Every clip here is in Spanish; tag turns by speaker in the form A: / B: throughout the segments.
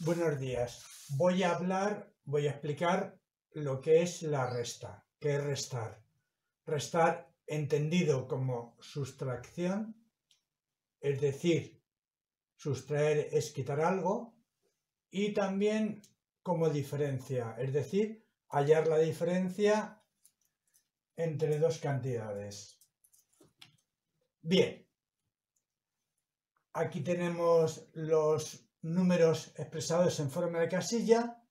A: Buenos días. Voy a hablar, voy a explicar lo que es la resta. ¿Qué es restar? Restar entendido como sustracción, es decir, sustraer es quitar algo, y también como diferencia, es decir, hallar la diferencia entre dos cantidades. Bien, aquí tenemos los números expresados en forma de casilla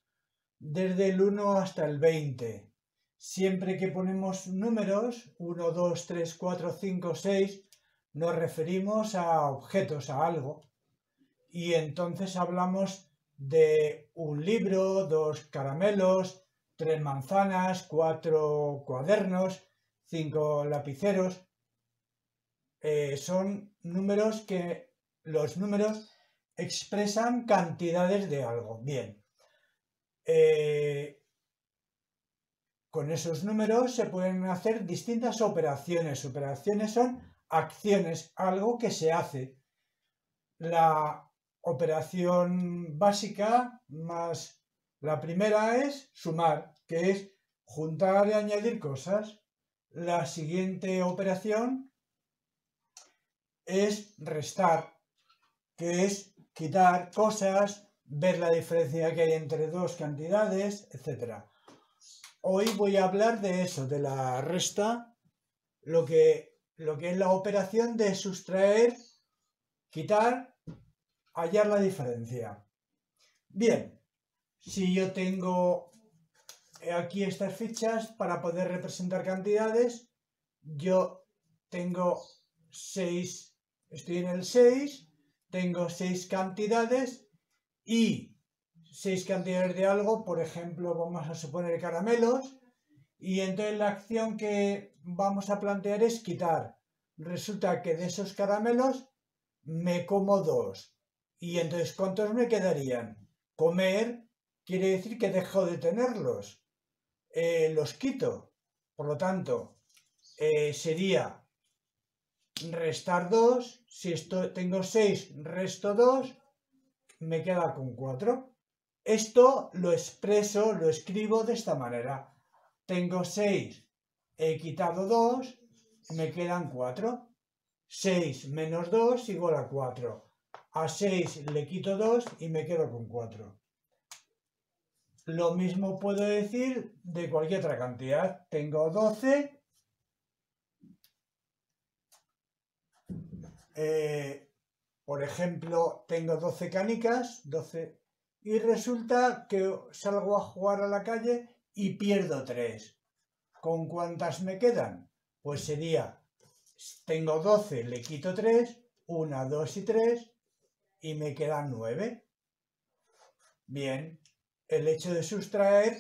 A: desde el 1 hasta el 20. Siempre que ponemos números, 1, 2, 3, 4, 5, 6, nos referimos a objetos, a algo. Y entonces hablamos de un libro, dos caramelos, tres manzanas, cuatro cuadernos, cinco lapiceros. Eh, son números que los números expresan cantidades de algo. Bien. Eh, con esos números se pueden hacer distintas operaciones. Operaciones son acciones, algo que se hace. La operación básica más la primera es sumar, que es juntar y añadir cosas. La siguiente operación es restar, que es quitar cosas, ver la diferencia que hay entre dos cantidades, etc. Hoy voy a hablar de eso, de la resta, lo que, lo que es la operación de sustraer, quitar, hallar la diferencia. Bien, si yo tengo aquí estas fichas para poder representar cantidades, yo tengo 6, estoy en el 6, tengo seis cantidades y seis cantidades de algo, por ejemplo, vamos a suponer caramelos, y entonces la acción que vamos a plantear es quitar. Resulta que de esos caramelos me como dos. Y entonces, ¿cuántos me quedarían? Comer quiere decir que dejo de tenerlos. Eh, los quito. Por lo tanto, eh, sería restar 2, si esto, tengo 6, resto 2, me queda con 4. Esto lo expreso, lo escribo de esta manera. Tengo 6, he quitado 2, me quedan 4. 6 menos 2 igual a 4. A 6 le quito 2 y me quedo con 4. Lo mismo puedo decir de cualquier otra cantidad. Tengo 12 Eh, por ejemplo, tengo 12 canicas, 12, y resulta que salgo a jugar a la calle y pierdo 3. ¿Con cuántas me quedan? Pues sería, tengo 12, le quito 3, 1, 2 y 3, y me quedan 9. Bien, el hecho de sustraer,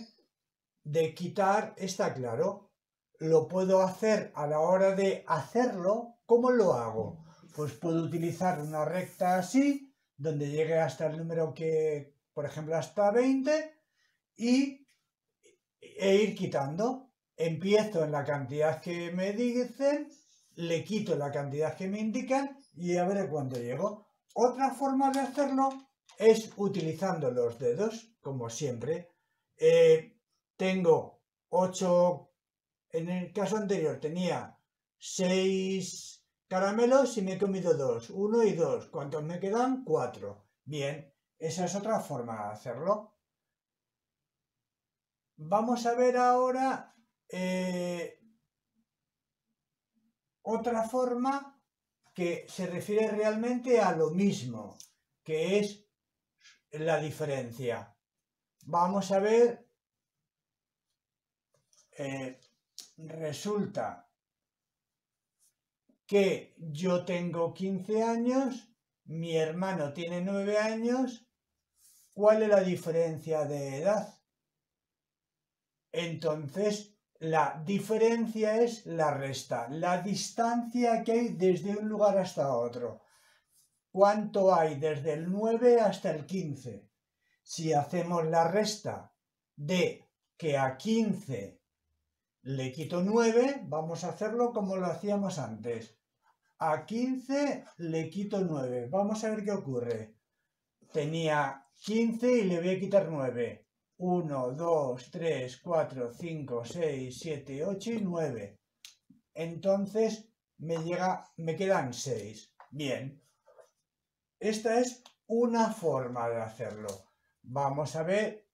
A: de quitar, está claro. Lo puedo hacer a la hora de hacerlo. ¿Cómo lo hago? Pues puedo utilizar una recta así, donde llegue hasta el número que, por ejemplo, hasta 20, y, e ir quitando. Empiezo en la cantidad que me dicen, le quito la cantidad que me indican y a ver cuánto llego. Otra forma de hacerlo es utilizando los dedos, como siempre. Eh, tengo 8, en el caso anterior tenía 6 caramelos y me he comido dos. Uno y dos. ¿Cuántos me quedan? Cuatro. Bien, esa es otra forma de hacerlo. Vamos a ver ahora eh, otra forma que se refiere realmente a lo mismo, que es la diferencia. Vamos a ver, eh, resulta que yo tengo 15 años, mi hermano tiene 9 años, ¿cuál es la diferencia de edad? Entonces, la diferencia es la resta, la distancia que hay desde un lugar hasta otro. ¿Cuánto hay desde el 9 hasta el 15? Si hacemos la resta de que a 15 le quito 9, vamos a hacerlo como lo hacíamos antes. A 15 le quito 9. Vamos a ver qué ocurre. Tenía 15 y le voy a quitar 9. 1, 2, 3, 4, 5, 6, 7, 8 y 9. Entonces me, llega, me quedan 6. Bien. Esta es una forma de hacerlo. Vamos a ver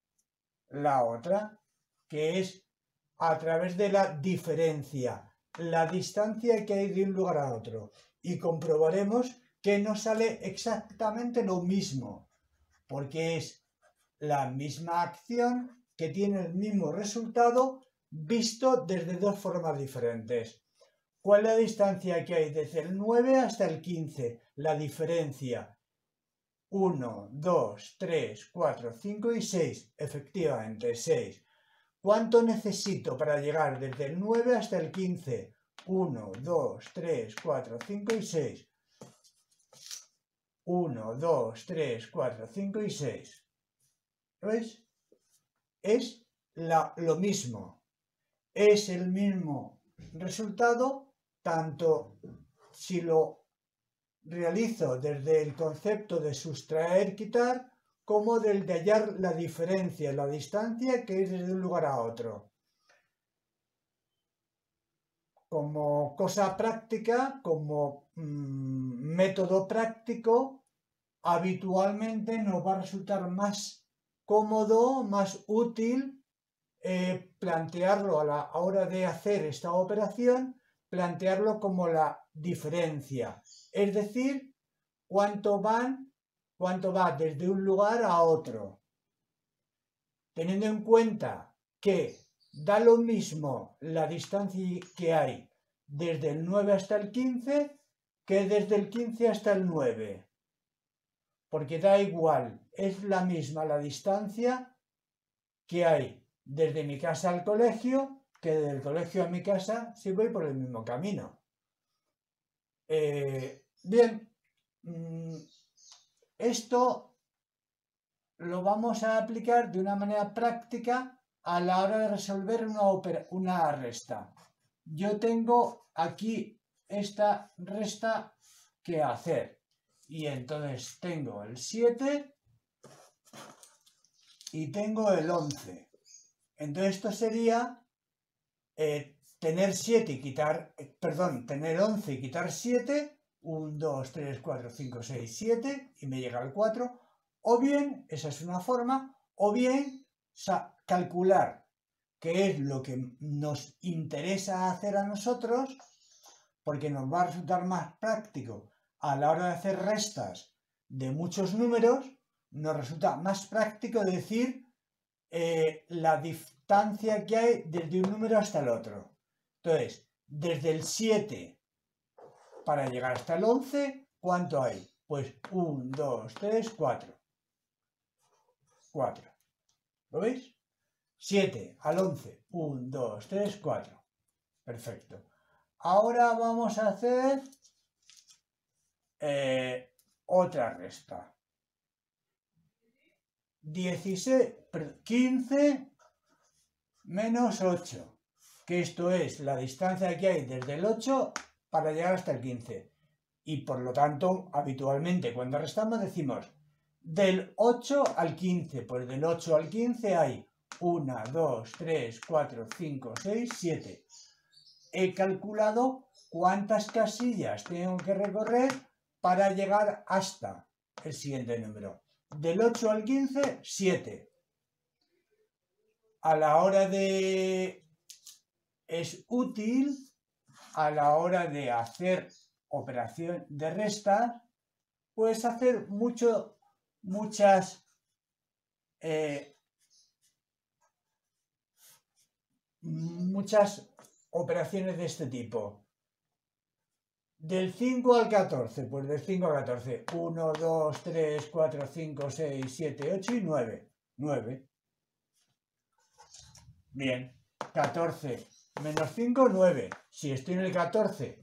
A: la otra, que es a través de la diferencia, la distancia que hay de un lugar a otro. Y comprobaremos que no sale exactamente lo mismo, porque es la misma acción que tiene el mismo resultado visto desde dos formas diferentes. ¿Cuál es la distancia que hay desde el 9 hasta el 15? La diferencia. 1, 2, 3, 4, 5 y 6. Efectivamente, 6. ¿Cuánto necesito para llegar desde el 9 hasta el 15? 1, 2, 3, 4, 5 y 6. 1, 2, 3, 4, 5 y 6. ¿Ves? Es lo mismo. Es el mismo resultado tanto si lo realizo desde el concepto de sustraer, quitar, como del de hallar la diferencia, la distancia que es desde un lugar a otro. Como cosa práctica, como mm, método práctico, habitualmente nos va a resultar más cómodo, más útil eh, plantearlo a la hora de hacer esta operación, plantearlo como la diferencia, es decir, cuánto van, cuánto va desde un lugar a otro, teniendo en cuenta que da lo mismo la distancia que hay desde el 9 hasta el 15 que desde el 15 hasta el 9 porque da igual, es la misma la distancia que hay desde mi casa al colegio que desde el colegio a mi casa si voy por el mismo camino. Eh, bien, mm, esto lo vamos a aplicar de una manera práctica a la hora de resolver una, una resta. Yo tengo aquí esta resta que hacer. Y entonces tengo el 7 y tengo el 11. Entonces esto sería eh, tener 7 y quitar, eh, perdón, tener 11 y quitar 7, 1, 2, 3, 4, 5, 6, 7 y me llega el 4. O bien, esa es una forma, o bien calcular qué es lo que nos interesa hacer a nosotros, porque nos va a resultar más práctico a la hora de hacer restas de muchos números, nos resulta más práctico decir eh, la distancia que hay desde un número hasta el otro. Entonces, desde el 7 para llegar hasta el 11, ¿cuánto hay? Pues 1, 2, 3, 4. 4. ¿Lo veis? 7 al 11. 1, 2, 3, 4. Perfecto. Ahora vamos a hacer eh, otra resta. 16, 15 menos 8, que esto es la distancia que hay desde el 8 para llegar hasta el 15. Y por lo tanto, habitualmente cuando restamos decimos del 8 al 15, pues del 8 al 15 hay 1, 2, 3, 4, 5, 6, 7. He calculado cuántas casillas tengo que recorrer para llegar hasta el siguiente número. Del 8 al 15, 7. A la hora de... Es útil a la hora de hacer operación de resta, puedes hacer mucho, muchas eh, muchas operaciones de este tipo. Del 5 al 14, pues del 5 al 14. 1, 2, 3, 4, 5, 6, 7, 8 y 9. 9. Bien. 14 menos 5, 9. Si estoy en el 14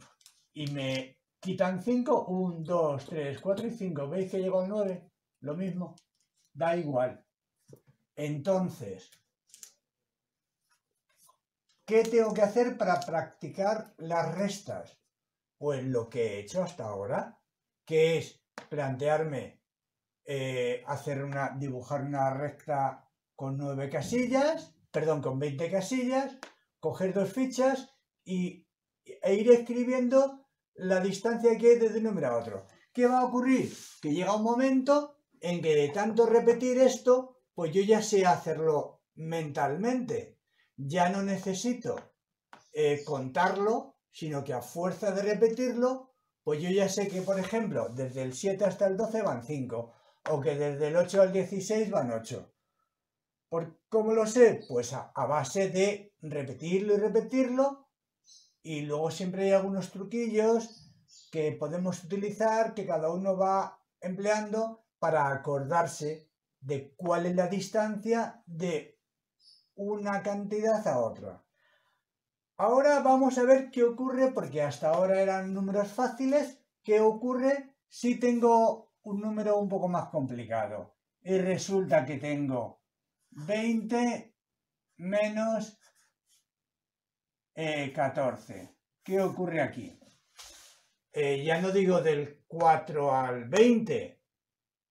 A: y me quitan 5, 1, 2, 3, 4 y 5. ¿Veis que llego al 9? Lo mismo. Da igual. Entonces, ¿qué tengo que hacer para practicar las restas? Pues lo que he hecho hasta ahora, que es plantearme eh, hacer una, dibujar una recta con nueve casillas, perdón, con 20 casillas, coger dos fichas y, e ir escribiendo la distancia que hay desde un número a otro. ¿Qué va a ocurrir? Que llega un momento en que de tanto repetir esto, pues yo ya sé hacerlo mentalmente. Ya no necesito eh, contarlo, sino que a fuerza de repetirlo, pues yo ya sé que, por ejemplo, desde el 7 hasta el 12 van 5, o que desde el 8 al 16 van 8. ¿Por cómo lo sé? Pues a, base de repetirlo y repetirlo, y luego siempre hay algunos truquillos que podemos utilizar que cada uno va empleando para acordarse de cuál es la distancia de una cantidad a otra. Ahora vamos a ver qué ocurre, porque hasta ahora eran números fáciles, qué ocurre si tengo un número un poco más complicado. Y resulta que tengo 20 menos 14. Eh, ¿Qué ocurre aquí? Eh, ya no digo del 4 al 20,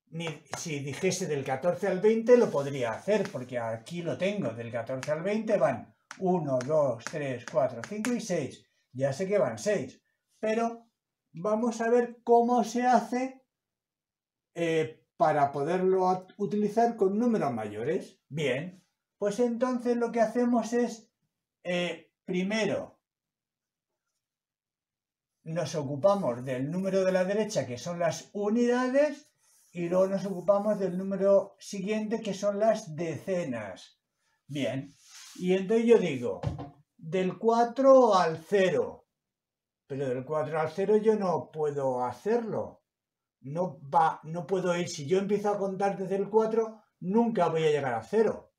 A: ni si dijese del 14 al 20 lo podría hacer, porque aquí lo tengo, del 14 al 20 van 1, 2, 3, 4, 5 y 6. Ya sé que van 6, pero vamos a ver cómo se hace eh, para poderlo utilizar con números mayores. Bien, pues entonces lo que hacemos es, eh, primero, nos ocupamos del número de la derecha, que son las unidades, y luego nos ocupamos del número siguiente, que son las decenas. Bien, y entonces yo digo, del 4 al 0, pero del 4 al 0 yo no puedo hacerlo no, va, no puedo ir, si yo empiezo a contar desde el 4, nunca voy a llegar a 0.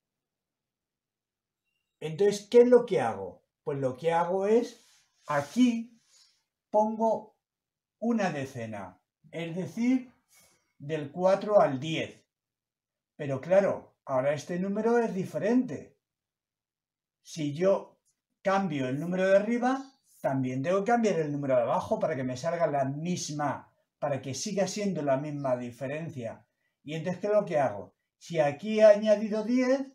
A: Entonces, ¿qué es lo que hago? Pues lo que hago es, aquí pongo una decena, es decir, del 4 al 10. Pero claro, ahora este número es diferente. Si yo cambio el número de arriba, también tengo que cambiar el número de abajo para que me salga la misma para que siga siendo la misma diferencia. Y entonces, ¿qué es lo que hago? Si aquí he añadido 10,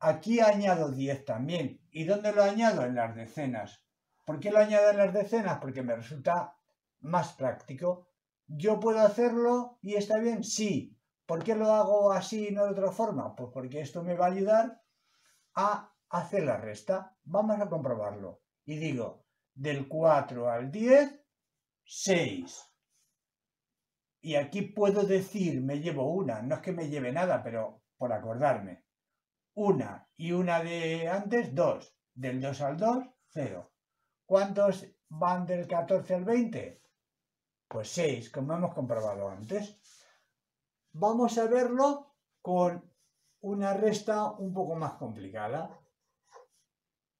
A: aquí añado 10 también. ¿Y dónde lo añado? En las decenas. ¿Por qué lo añado en las decenas? Porque me resulta más práctico. ¿Yo puedo hacerlo y está bien? Sí. ¿Por qué lo hago así y no de otra forma? Pues porque esto me va a ayudar a hacer la resta. Vamos a comprobarlo. Y digo, del 4 al 10, 6. Y aquí puedo decir, me llevo una, no es que me lleve nada, pero por acordarme. Una y una de antes, dos. Del 2 al 2, 0. ¿Cuántos van del 14 al 20? Pues 6, como hemos comprobado antes. Vamos a verlo con una resta un poco más complicada.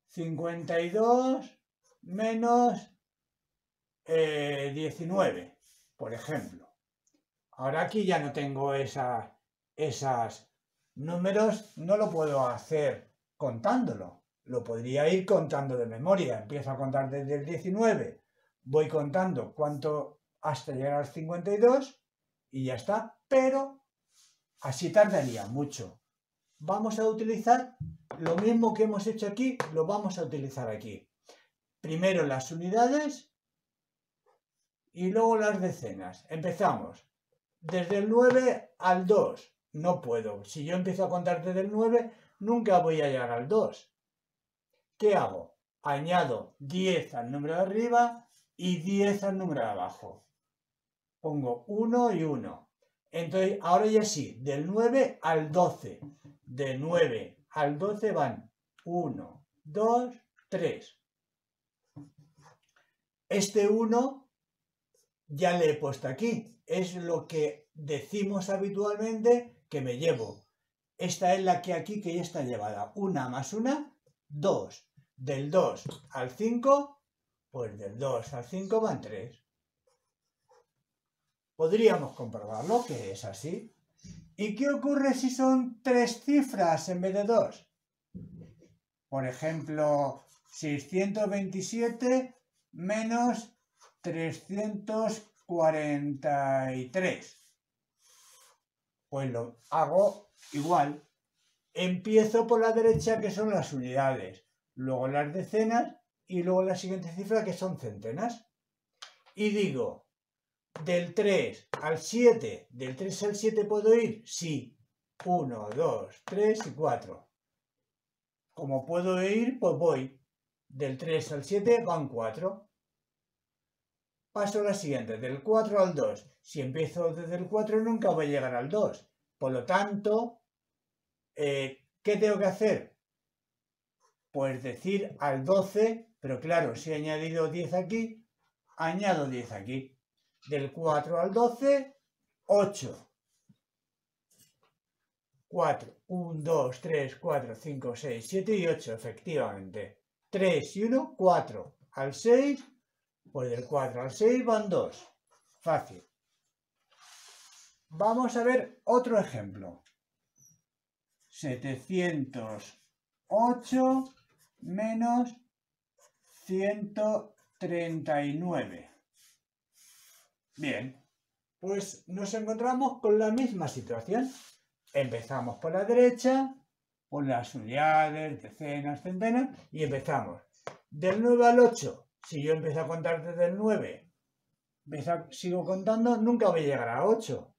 A: 52 menos 19, eh, por ejemplo. Ahora aquí ya no tengo esa, esas números, no lo puedo hacer contándolo. Lo podría ir contando de memoria. Empiezo a contar desde el 19, voy contando cuánto hasta llegar al 52 y ya está. Pero así tardaría mucho. Vamos a utilizar lo mismo que hemos hecho aquí, lo vamos a utilizar aquí. Primero las unidades y luego las decenas. Empezamos desde el 9 al 2. No puedo. Si yo empiezo a contar desde el 9, nunca voy a llegar al 2. ¿Qué hago? Añado 10 al número de arriba y 10 al número de abajo. Pongo 1 y 1. Entonces, ahora ya sí, del 9 al 12. De 9 al 12 van 1, 2, 3. Este 1 ya le he puesto aquí es lo que decimos habitualmente que me llevo. Esta es la que aquí que ya está llevada. Una más una, dos. Del 2 al 5, pues del 2 al 5 van 3. Podríamos comprobarlo, que es así. ¿Y qué ocurre si son tres cifras en vez de dos? Por ejemplo, 627 menos 300 43. Pues lo hago igual. Empiezo por la derecha, que son las unidades, luego las decenas y luego la siguiente cifra, que son centenas. Y digo, del 3 al 7, del 3 al 7 puedo ir, sí. 1, 2, 3 y 4. Como puedo ir, pues voy. Del 3 al 7 van 4. Paso a la siguiente, del 4 al 2. Si empiezo desde el 4 nunca voy a llegar al 2. Por lo tanto, eh, ¿qué tengo que hacer? Pues decir al 12, pero claro, si he añadido 10 aquí, añado 10 aquí. Del 4 al 12, 8. 4, 1, 2, 3, 4, 5, 6, 7 y 8, efectivamente. 3 y 1, 4. Al 6, pues del 4 al 6 van 2. Fácil. Vamos a ver otro ejemplo. 708 menos 139. Bien, pues nos encontramos con la misma situación. Empezamos por la derecha, por las unidades, decenas, centenas, y empezamos. Del 9 al 8, si yo empiezo a contar desde el 9, sigo contando, nunca voy a llegar a 8.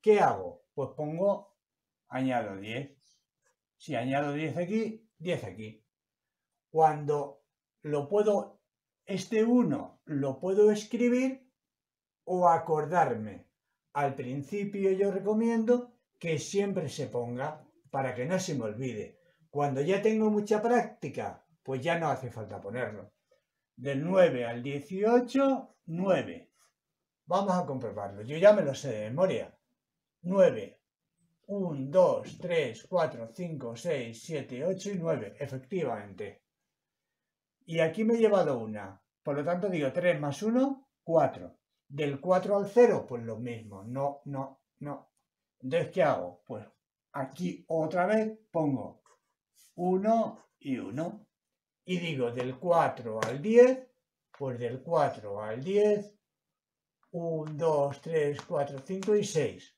A: ¿Qué hago? Pues pongo, añado 10. Si añado 10 aquí, 10 aquí. Cuando lo puedo, este 1 lo puedo escribir o acordarme. Al principio yo recomiendo que siempre se ponga para que no se me olvide. Cuando ya tengo mucha práctica, pues ya no hace falta ponerlo. Del 9 al 18, 9. Vamos a comprobarlo. Yo ya me lo sé de memoria. 9. 1, 2, 3, 4, 5, 6, 7, 8 y 9. Efectivamente. Y aquí me he llevado una. Por lo tanto digo 3 más 1, 4. Del 4 al 0, pues lo mismo. No, no, no. Entonces, ¿qué hago? Pues aquí otra vez pongo 1 y 1. Y digo del 4 al 10, pues del 4 al 10, 1, 2, 3, 4, 5 y 6.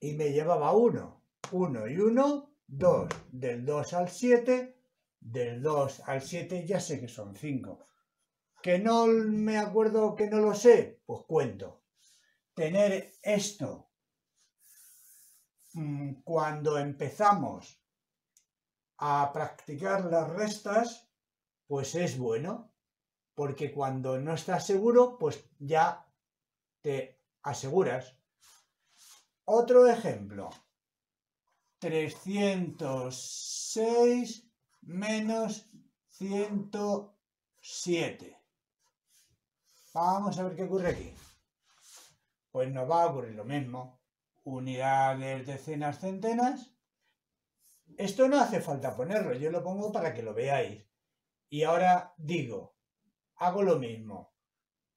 A: Y me llevaba 1. 1 y 1, 2. Del 2 al 7, del 2 al 7 ya sé que son 5. ¿Que no me acuerdo que no lo sé? Pues cuento tener esto mm, cuando empezamos a practicar las restas, pues es bueno, porque cuando no estás seguro, pues ya te aseguras. Otro ejemplo, 306 menos 107. Vamos a ver qué ocurre aquí pues nos va a ocurrir lo mismo. Unidades, decenas, centenas. Esto no hace falta ponerlo, yo lo pongo para que lo veáis. Y ahora digo, hago lo mismo.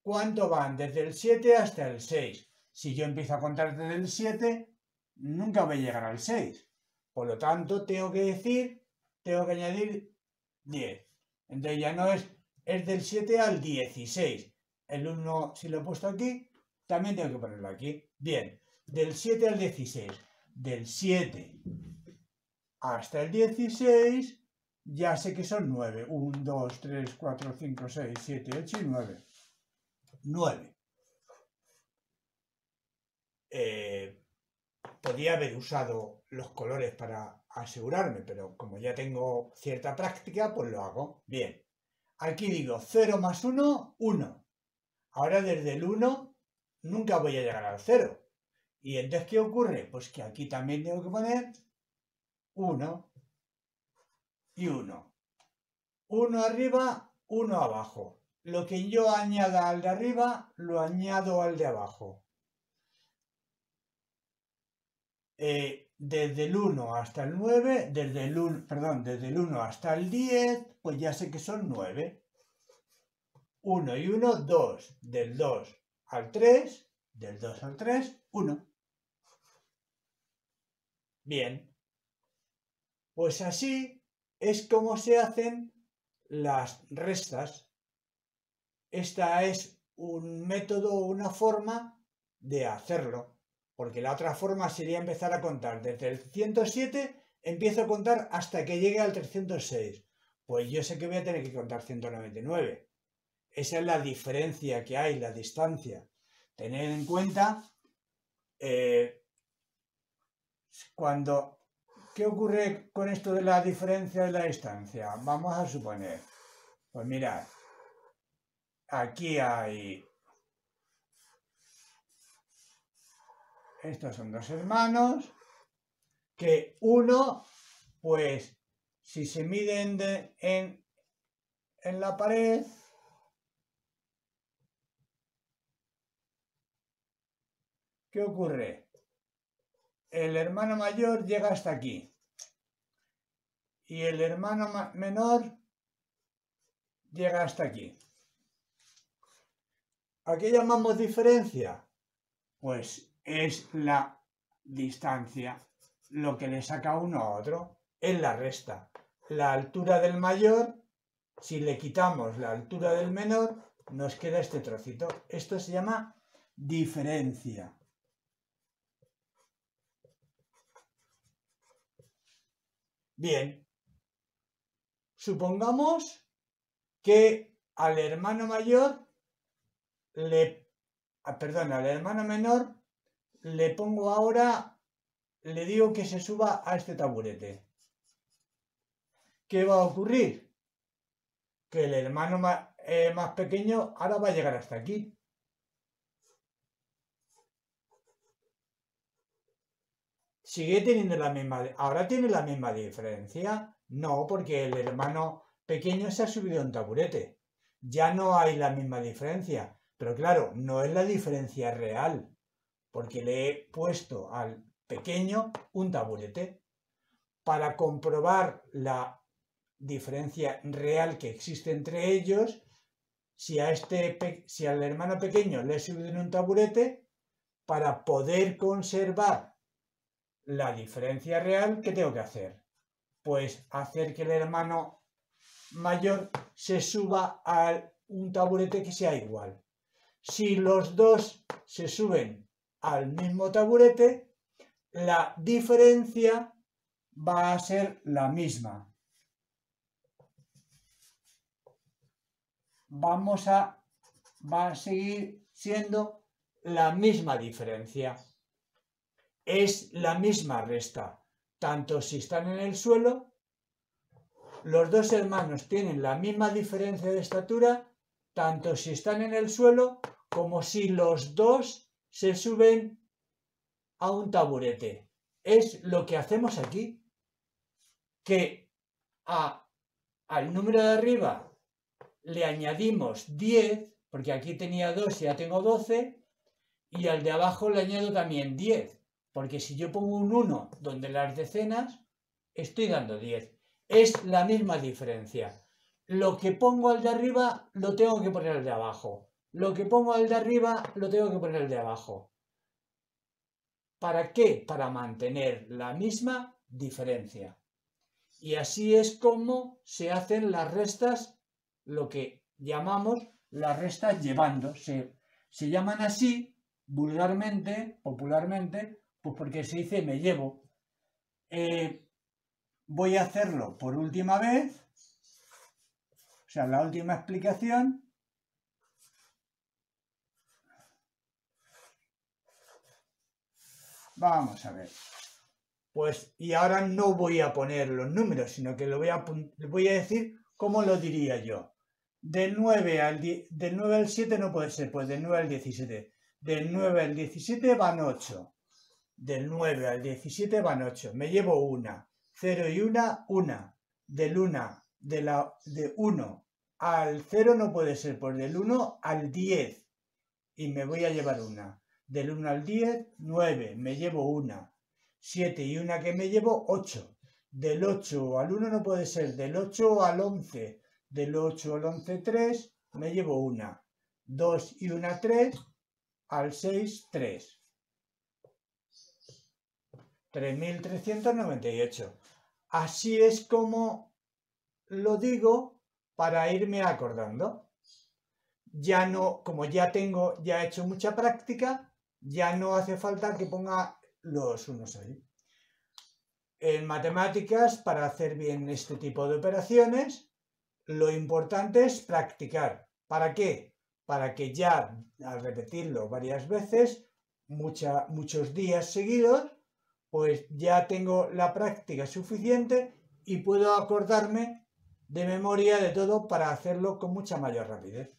A: ¿Cuánto van desde el 7 hasta el 6? Si yo empiezo a contar desde el 7, nunca voy a llegar al 6. Por lo tanto, tengo que decir, tengo que añadir 10. Entonces ya no es, es del 7 al 16. El 1, si lo he puesto aquí, también tengo que ponerlo aquí. Bien, del 7 al 16. Del 7 hasta el 16, ya sé que son 9. 1, 2, 3, 4, 5, 6, 7, 8 y 9. 9. Eh, podría haber usado los colores para asegurarme, pero como ya tengo cierta práctica, pues lo hago. Bien. Aquí digo 0 más 1, 1. Ahora desde el 1 nunca voy a llegar al cero. ¿Y entonces qué ocurre? Pues que aquí también tengo que poner 1 y 1. 1 arriba, 1 abajo. Lo que yo añada al de arriba, lo añado al de abajo. Eh, desde el 1 hasta el 9, desde el 1, perdón, desde el 1 hasta el 10, pues ya sé que son 9. 1 y 1, 2. Del 2 al 3, del 2 al 3, 1. Bien. Pues así es como se hacen las restas. Esta es un método o una forma de hacerlo. Porque la otra forma sería empezar a contar desde el 107, empiezo a contar hasta que llegue al 306. Pues yo sé que voy a tener que contar 199. Esa es la diferencia que hay, la distancia. Tener en cuenta eh, cuando... ¿Qué ocurre con esto de la diferencia de la distancia? Vamos a suponer. Pues mirad, aquí hay... Estos son dos hermanos, que uno, pues, si se miden en, en la pared, ¿qué ocurre? El hermano mayor llega hasta aquí y el hermano menor llega hasta aquí. ¿A qué llamamos diferencia? Pues es la distancia, lo que le saca uno a otro, es la resta. La altura del mayor, si le quitamos la altura del menor, nos queda este trocito. Esto se llama diferencia. Bien, supongamos que al hermano mayor le, ah, perdón, al hermano menor le pongo ahora, le digo que se suba a este taburete. ¿Qué va a ocurrir? Que el hermano más, eh, más pequeño ahora va a llegar hasta aquí. Sigue teniendo la misma, ahora tiene la misma diferencia. No, porque el hermano pequeño se ha subido un taburete. Ya no hay la misma diferencia. Pero claro, no es la diferencia real, porque le he puesto al pequeño un taburete. Para comprobar la diferencia real que existe entre ellos, si, a este, si al hermano pequeño le he subido un taburete, para poder conservar la diferencia real, ¿qué tengo que hacer? Pues hacer que el hermano mayor se suba a un taburete que sea igual. Si los dos se suben al mismo taburete, la diferencia va a ser la misma. Vamos a, va a seguir siendo la misma diferencia es la misma resta, tanto si están en el suelo, los dos hermanos tienen la misma diferencia de estatura, tanto si están en el suelo como si los dos se suben a un taburete. Es lo que hacemos aquí, que al número de arriba le añadimos 10, porque aquí tenía 2 y ya tengo 12, y al de abajo le añado también 10. Porque si yo pongo un 1 donde las decenas, estoy dando 10. Es la misma diferencia. Lo que pongo al de arriba lo tengo que poner al de abajo. Lo que pongo al de arriba lo tengo que poner al de abajo. ¿Para qué? Para mantener la misma diferencia. Y así es como se hacen las restas, lo que llamamos las restas llevando. Se, se llaman así vulgarmente, popularmente, pues porque se dice me llevo. Eh, voy a hacerlo por última vez. O sea, la última explicación. Vamos a ver. Pues, y ahora no voy a poner los números, sino que lo voy a, voy a decir cómo lo diría yo. Del 9, al del 9 al 7 no puede ser, pues del 9 al 17. Del 9 al 17 van 8. Del 9 al 17 van 8. Me llevo una. 0 y 1, 1. Del 1, de, la, de 1 al 0 no puede ser, pues del 1 al 10. Y me voy a llevar una. Del 1 al 10, 9. Me llevo una. 7 y una que me llevo, 8. Del 8 al 1 no puede ser. Del 8 al 11. Del 8 al 11, 3. Me llevo una. 2 y una, 3. Al 6, 3. 3.398. Así es como lo digo para irme acordando. Ya no, como ya tengo, ya he hecho mucha práctica, ya no hace falta que ponga los unos ahí. En matemáticas, para hacer bien este tipo de operaciones, lo importante es practicar. ¿Para qué? Para que ya al repetirlo varias veces, muchos días seguidos, pues ya tengo la práctica suficiente y puedo acordarme de memoria de todo para hacerlo con mucha mayor rapidez.